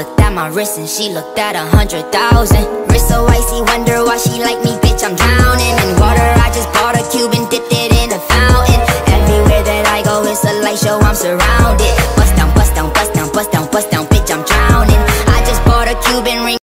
looked at my wrist and she looked at a hundred thousand. Wrist so icy, wonder why she like me, bitch, I'm drowning. In water, I just bought a cube and dipped it in a fountain. Everywhere that I go, it's a light show, I'm surrounded. Bust down, bust down, bust down, bust down, bust down, bitch, I'm drowning. I just bought a Cuban ring